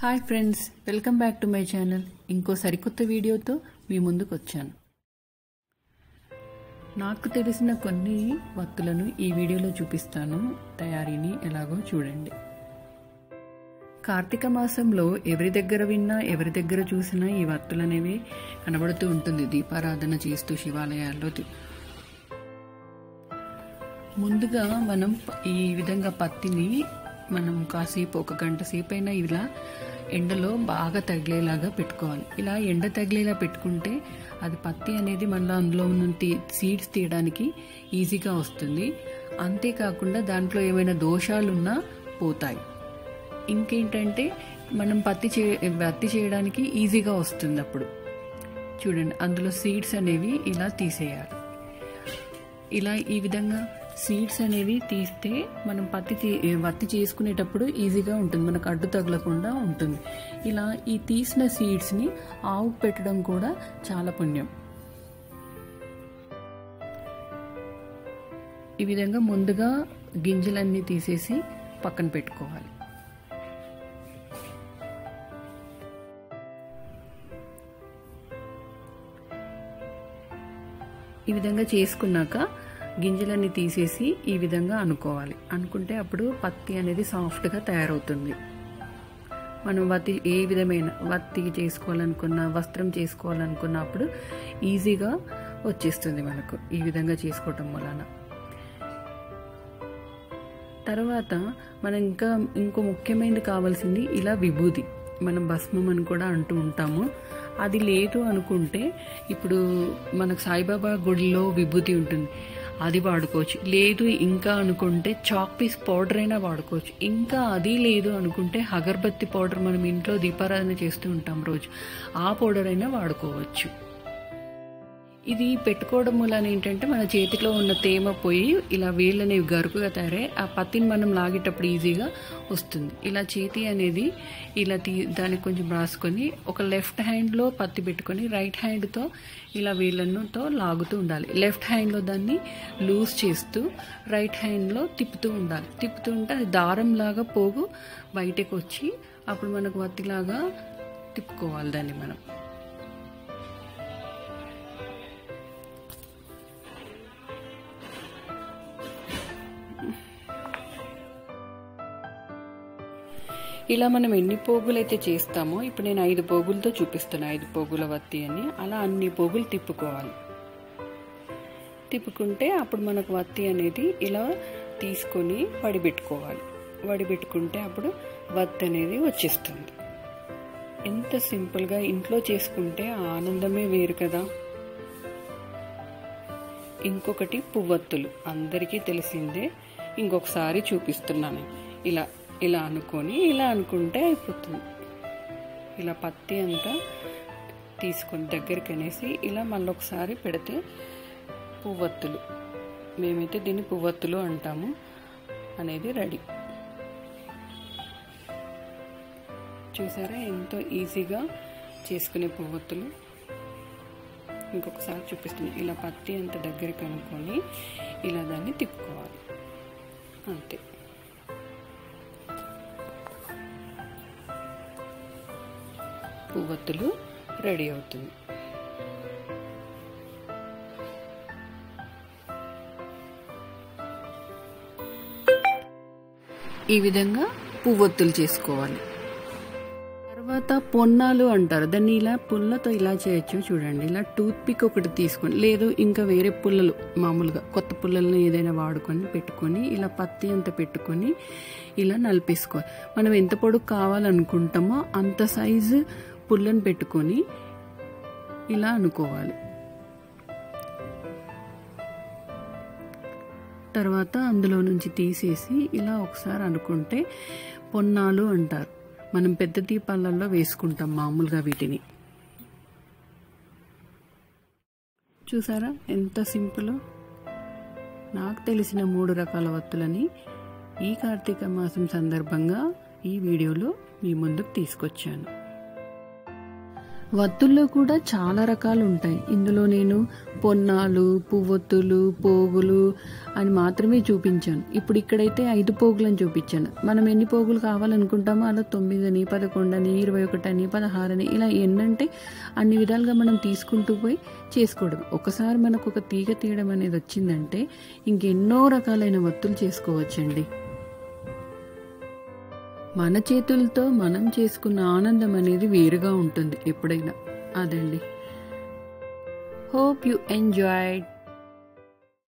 Hi friends welcome back to my channel. ఇంకో సరికొత్త వీడియోతో మీ ముందుకు వచ్చాను నాకు తెలిసిన కొన్ని వత్తులను ఈ వీడియోలో చూపిస్తాను. తయారీని ఎలాగో చూడండి. కార్తీక మాసంలో ఎవరి దగ్గర విన్నా ఎవరి దగ్గర చూసినా ఈ వత్తులు అనేవి కనబడుతూ ఉంటుంది. దీపారాధన చేస్తూ శివాలయాల్లో ముందుగా మనం ఈ విధంగా పత్తిని మనం కాసేపు ఒక గంట సేపు అయినా ఇలా ఎండలో బాగా తగిలేలాగా పెట్టుకోవాలి. ఇలా ఎండ తగిలేలా పెట్టుకుంటే అది పత్తి అనేది మళ్ళీ అందులో ఉన్న సీడ్స్ తీయడానికి ఈజీగా వస్తుంది. అంతేకాకుండా దాంట్లో ఏమైనా దోషాలున్నా పోతాయి. ఇంకేంటంటే మనం పత్తి చే పత్తి చేయడానికి ఈజీగా వస్తుంది అప్పుడు. చూడండి అందులో సీడ్స్ అనేవి ఇలా తీసేయాలి. ఇలా ఈ విధంగా సీడ్స్ అనేవి తీస్తే మనం పత్తి తీ- వత్తి చేసుకునేటప్పుడు ఈజీగా ఉంటుంది. మనకు అడ్డు తగలకుండా ఉంటుంది. ఇలా ఈ తీసిన సీడ్స్ని ఆవు పెట్టడం కూడా చాలా పుణ్యం. ఈ విధంగా ముందుగా గింజలన్నీ తీసేసి పక్కన పెట్టుకోవాలి. ఈ విధంగా చేసుకున్నాక గింజలన్నీ తీసేసి ఈ విధంగా అనుకోవాలి. అనుకుంటే అప్పుడు పత్తి అనేది సాఫ్ట్గా తయారవుతుంది. మనం వత్తి ఏ విధమైన వత్తి చేసుకోవాలనుకున్న వస్త్రం చేసుకోవాలనుకున్నప్పుడు ఈజీగా వచ్చేస్తుంది మనకు ఈ విధంగా చేసుకోవటం వలన. తర్వాత మనం ఇంకా ఇంకో ముఖ్యమైనది కావాల్సింది ఇలా విభూది మనం భస్మం అని కూడా అంటూ ఉంటాము. అది లేదు అనుకుంటే ఇప్పుడు మనకు సాయిబాబా గుడిలో విభూతి ఉంటుంది. అది వాడుకోవచ్చు. లేదు ఇంకా అనుకుంటే చాక్ పీస్ పౌడర్ అయినా వాడుకోవచ్చు. ఇంకా అది లేదు అనుకుంటే అగరబత్తి పౌడర్ మనం ఇంట్లో దీపారాధన చేస్తూ ఉంటాం రోజు. ఆ పౌడర్ అయినా వాడుకోవచ్చు. ఇది పెట్టుకోవడం వలన ఏంటంటే మన చేతిలో ఉన్న తేమ పోయి ఇలా వేళ్ళు అనేవి గరుకుగా తయారై ఆ పత్తిని మనం లాగేటప్పుడు ఈజీగా వస్తుంది. ఇలా చేతి అనేది ఇలా తీ దానికి కొంచెం రాసుకొని ఒక లెఫ్ట్ హ్యాండ్లో పత్తి పెట్టుకొని రైట్ హ్యాండ్తో ఇలా వేళ్ళతో లాగుతూ ఉండాలి. లెఫ్ట్ హ్యాండ్లో దాన్ని లూజ్ చేస్తూ రైట్ హ్యాండ్లో తిప్పుతూ ఉండాలి. తిప్పుతూ ఉంటే అది దారంలాగా పోగు బయటకు వచ్చి అప్పుడు మనకు వత్తిలాగా తిప్పుకోవాలి దాన్ని మనం. ఇలా మనం ఎన్ని పోగులు అయితే చేస్తామో ఇప్పుడు నేను ఐదు పోగులతో చూపిస్తాను ఐదు పోగుల వత్తి అని. అలా అన్ని పోగులు తిప్పుకోవాలి. తిప్పుకుంటే అప్పుడు మనకు వత్తి అనేది ఇలా తీసుకొని వడిపెట్టుకోవాలి వడిపెట్టుకుంటే అప్పుడు వత్తి అనేది వచ్చేస్తుంది. ఎంత సింపుల్గా ఇంట్లో చేసుకుంటే ఆనందమే వేరు కదా. ఇంకొకటి పువ్వత్తులు. అందరికీ తెలిసిందే. ఇంకొకసారి చూపిస్తున్నాను. ఇలా ఇలా అనుకొని ఇలా అనుకుంటే అయిపోతుంది. ఇలా పత్తి అంతా తీసుకొని దగ్గరికి అనేసి ఇలా మళ్ళీ ఒకసారి పెడితే పువ్వత్తులు. మేమైతే దీన్ని పువ్వత్తులు అంటాము అనేది రెడీ. చూసారా ఎంతో ఈజీగా చేసుకునే పువ్వత్తులు? ఇంకొకసారి చూపిస్తుంది ఇలా పత్తి అంత దగ్గరికి అనుకొని ఇలా దాన్ని తిప్పుకోవాలి. అంతే. పువ్వొత్తులు రెడీ అవుతుంది. ఈ విధంగా పువ్వొత్తులు చేసుకోవాలి. తర్వాత పొన్నాలు అంటారు. దాన్ని ఇలా పుల్లతో ఇలా చేయొచ్చు చూడండి. ఇలా టూత్ పిక్ ఒకటి తీసుకొని లేదు ఇంకా వేరే పుల్లలు మామూలుగా కొత్త పుల్లలను ఏదైనా వాడుకొని పెట్టుకొని ఇలా పత్తి అంత పెట్టుకొని ఇలా నలిపేసుకోవాలి. మనం ఎంత పొడుగు కావాలనుకుంటామో అంత సైజు పుల్లను పెట్టుకొని ఇలా అనుకోవాలి. తర్వాత అందులో నుంచి తీసేసి ఇలా ఒకసారి అనుకుంటే పొన్నాలు అంటారు. మనం పెద్ద దీపాలలో వేసుకుంటాం మామూలుగా వీటిని. చూసారా ఎంత సింపుల్? నాకు తెలిసిన మూడు రకాల వత్తులని ఈ కార్తీక మాసం సందర్భంగా ఈ వీడియోలో మీ ముందుకు తీసుకొచ్చాను. వత్తుల్లో కూడా చాలా రకాలు ఉంటాయి ఇందులో నేను పొన్నాలు పువ్వొత్తులు పోగులు అని మాత్రమే చూపించాను. ఇప్పుడు ఇక్కడైతే ఐదు పోగులను చూపించాను. మనం ఎన్ని పోగులు కావాలనుకుంటామో అలా తొమ్మిదని పదకొండని ఇరవై ఒకటని పదహారని ఇలా ఎన్నంటే అన్ని విధాలుగా మనం తీసుకుంటూ పోయి చేసుకోవడం. ఒకసారి మనకు ఒక తీగ తీయడం అనేది వచ్చిందంటే ఇంకెన్నో రకాలైన వత్తులు చేసుకోవచ్చండి. మన చేతులతో మనం చేసుకున్న ఆనందం అనేది వేరుగా ఉంటుంది ఎప్పుడైనా. అదండి. Hope you enjoyed